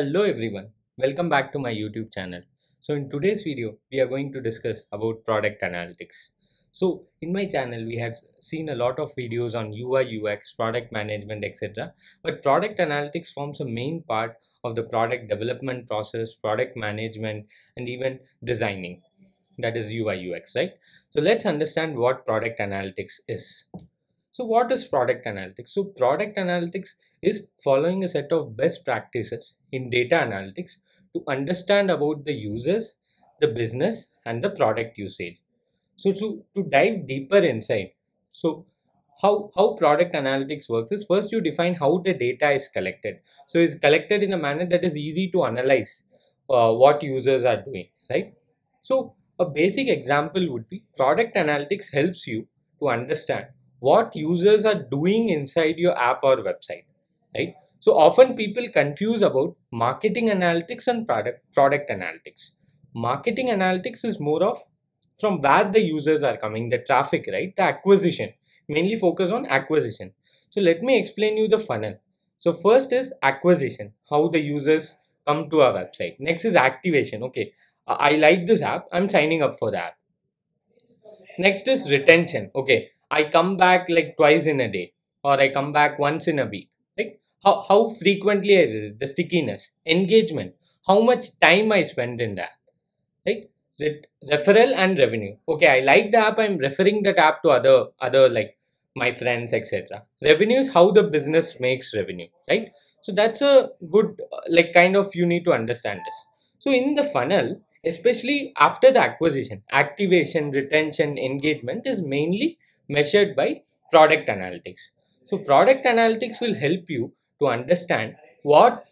Hello everyone, welcome back to my YouTube channel. So in today's video, we are going to discuss about product analytics. So in my channel, we have seen a lot of videos on UI, UX, product management, etc. But product analytics forms a main part of the product development process, product management, and even designing. That is UI, UX, right? So let's understand what product analytics is. So what is product analytics? So product analytics is following a set of best practices in data analytics to understand about the users, the business and the product usage. So to, to dive deeper inside, so how, how product analytics works is first you define how the data is collected. So it's collected in a manner that is easy to analyze uh, what users are doing, right? So a basic example would be product analytics helps you to understand what users are doing inside your app or website right? So often people confuse about marketing analytics and product product analytics. Marketing analytics is more of from where the users are coming the traffic right? The acquisition mainly focus on acquisition. So let me explain you the funnel. So first is acquisition how the users come to our website. Next is activation okay? I like this app i'm signing up for the app. Next is retention okay? I come back like twice in a day or I come back once in a week. How, how frequently I visit, the stickiness, engagement, how much time I spend in that. Right? Re- referral and revenue. Okay, I like the app, I'm referring that app to other other like my friends, etc. Revenue is how the business makes revenue, right? So that's a good like kind of you need to understand this. So in the funnel, especially after the acquisition, activation, retention, engagement is mainly measured by product analytics. So product analytics will help you to understand what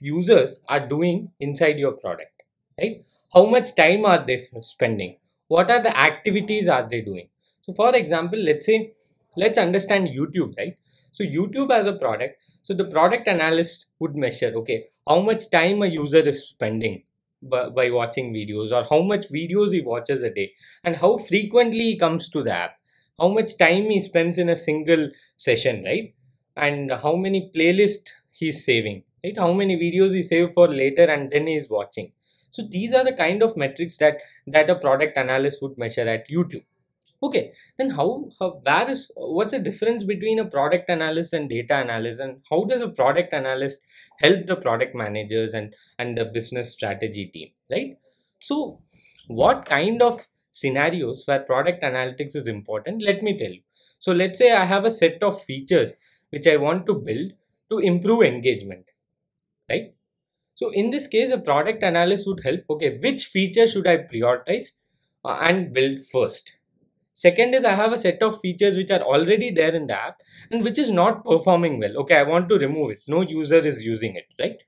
users are doing inside your product, right? How much time are they spending? What are the activities are they doing? So for example, let's say, let's understand YouTube, right? So YouTube as a product, so the product analyst would measure, okay, how much time a user is spending by, by watching videos or how much videos he watches a day and how frequently he comes to the app how much time he spends in a single session right and how many playlists he's saving right? How many videos he save for later and then he's watching. So these are the kind of metrics that that a product analyst would measure at youtube. Okay then how, how where is what's the difference between a product analyst and data analyst? And how does a product analyst help the product managers and and the business strategy team right? So what kind of scenarios where product analytics is important, let me tell you. So let's say I have a set of features which I want to build to improve engagement, right? So in this case, a product analyst would help, okay, which feature should I prioritize uh, and build first? Second is I have a set of features which are already there in the app and which is not performing well. Okay, I want to remove it. No user is using it, right?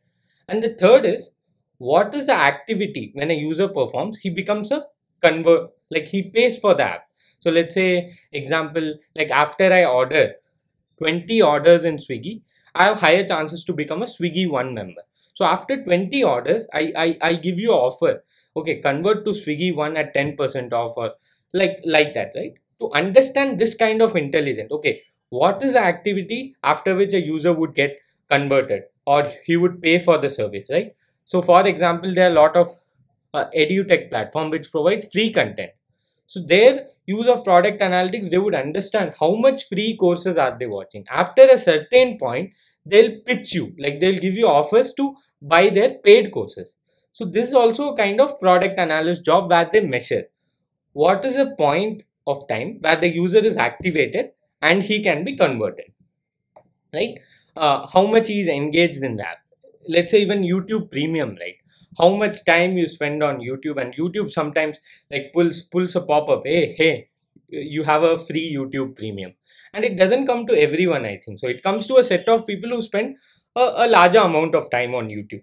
And the third is what is the activity when a user performs? He becomes a convert like he pays for the app so let's say example like after i order 20 orders in swiggy i have higher chances to become a swiggy one member. So after 20 orders i i, I give you offer. Okay convert to swiggy one at 10% offer, like like that right? To understand this kind of intelligence okay what is the activity after which a user would get converted or he would pay for the service right? So for example there are a lot of uh, edutech platform which provide free content so their use of product analytics they would understand how much free courses are they watching. After a certain point they'll pitch you like they'll give you offers to buy their paid courses. So this is also a kind of product analyst job where they measure what is the point of time where the user is activated and he can be converted. Right? Uh, how much he is engaged in that let's say even youtube premium right how much time you spend on youtube and youtube sometimes like pulls pulls a pop-up hey hey you have a free youtube premium. And it doesn't come to everyone i think. So it comes to a set of people who spend a, a larger amount of time on youtube.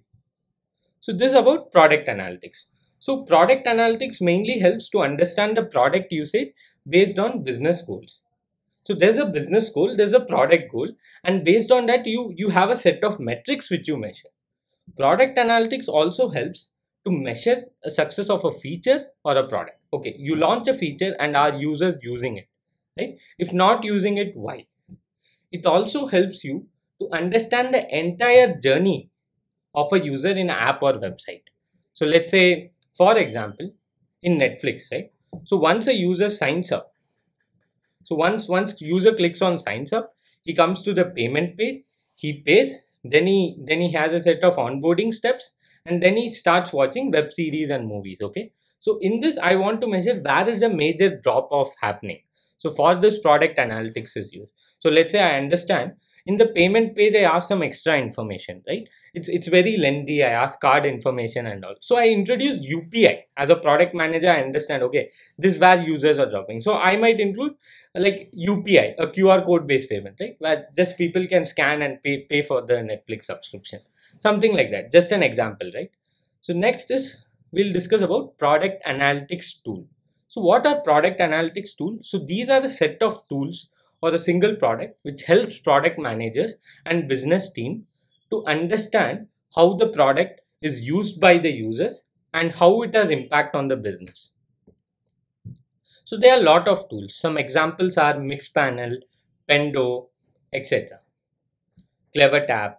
So this is about product analytics. So product analytics mainly helps to understand the product usage based on business goals. So there's a business goal there's a product goal and based on that you you have a set of metrics which you measure Product analytics also helps to measure a success of a feature or a product. Okay, you launch a feature and are users using it, right? If not using it, why? It also helps you to understand the entire journey of a user in an app or website. So let's say, for example, in Netflix, right? So once a user signs up, so once once user clicks on signs up, he comes to the payment page, he pays, then he then he has a set of onboarding steps, and then he starts watching web series and movies. Okay. So in this, I want to measure where is a major drop off happening. So for this product analytics is used. So let's say I understand in the payment page, I ask some extra information, right? It's, it's very lengthy. I ask card information and all. So I introduce UPI as a product manager. I understand, okay, this where users are dropping. So I might include like UPI, a QR code based payment, right? Where just people can scan and pay, pay for the Netflix subscription, something like that. Just an example, right? So next is we'll discuss about product analytics tool. So what are product analytics tools? So these are a set of tools or a single product which helps product managers and business team to understand how the product is used by the users and how it has impact on the business. So there are a lot of tools. Some examples are Mixpanel, Pendo, etc. CleverTap.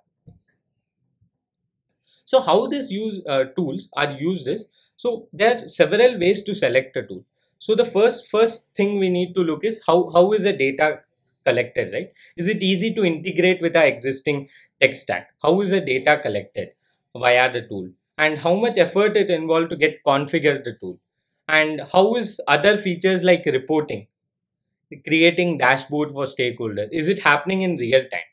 So how these use uh, tools are used is so there are several ways to select a tool. So the first first thing we need to look is how how is the data collected, right? Is it easy to integrate with our existing tech stack? How is the data collected via the tool? And how much effort it involved to get configured the tool? And how is other features like reporting, creating dashboard for stakeholders? Is it happening in real time?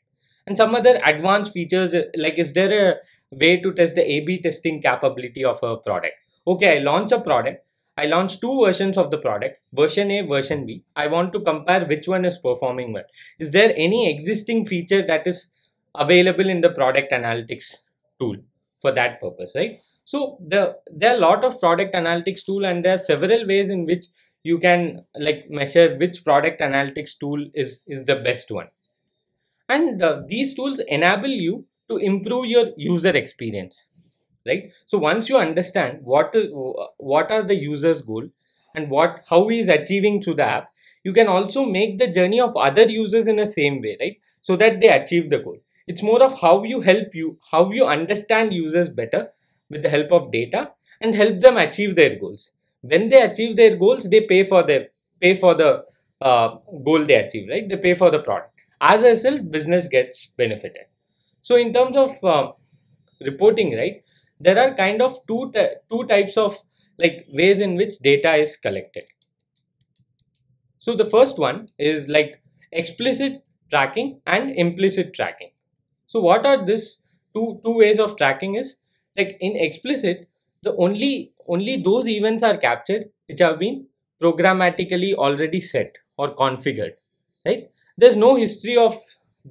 And some other advanced features like is there a way to test the A-B testing capability of a product? Okay, I launch a product I launch two versions of the product, version A, version B. I want to compare which one is performing well. Is there any existing feature that is available in the product analytics tool for that purpose, right? So the, there are a lot of product analytics tool and there are several ways in which you can like measure which product analytics tool is, is the best one. And uh, these tools enable you to improve your user experience right so once you understand what what are the users goal and what how he is achieving through the app you can also make the journey of other users in the same way right so that they achieve the goal it's more of how you help you how you understand users better with the help of data and help them achieve their goals. When they achieve their goals they pay for the pay for the uh, goal they achieve right? They pay for the product. As a result business gets benefited. So in terms of uh, reporting right there are kind of two two types of like ways in which data is collected. So the first one is like explicit tracking and implicit tracking so what are this two two ways of tracking is like in explicit the only only those events are captured which have been programmatically already set or configured right there's no history of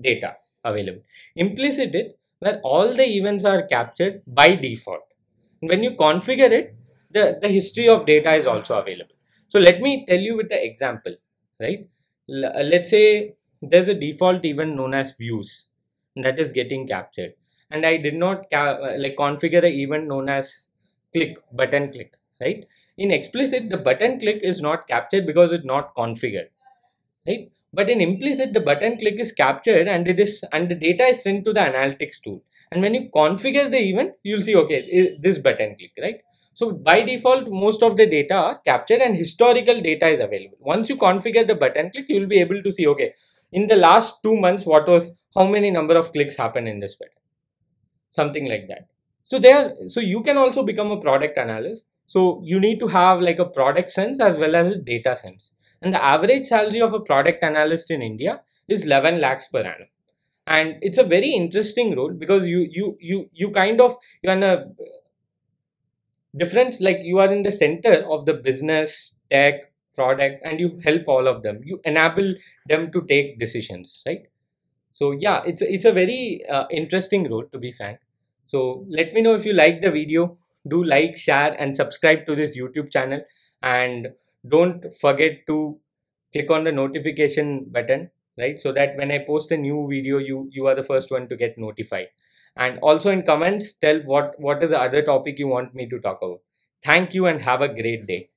data available implicit it where all the events are captured by default. When you configure it, the, the history of data is also available. So let me tell you with the example, right? L let's say there's a default event known as views that is getting captured and I did not uh, like configure an event known as click button click, right? In explicit, the button click is not captured because it's not configured, right? But in implicit, the button click is captured and it is and the data is sent to the analytics tool. And when you configure the event, you'll see okay, this button click, right? So by default, most of the data are captured and historical data is available. Once you configure the button click, you'll be able to see okay, in the last two months, what was how many number of clicks happen in this button, something like that. So there, so you can also become a product analyst. So you need to have like a product sense as well as a data sense and the average salary of a product analyst in India is 11 lakhs per annum. And it's a very interesting role because you you you you kind of you're in a difference like you are in the center of the business, tech, product, and you help all of them. You enable them to take decisions, right? So yeah, it's it's a very uh, interesting role to be frank. So let me know if you like the video. Do like, share, and subscribe to this YouTube channel. And don't forget to click on the notification button right? So that when i post a new video you you are the first one to get notified. And also in comments tell what what is the other topic you want me to talk about. Thank you and have a great day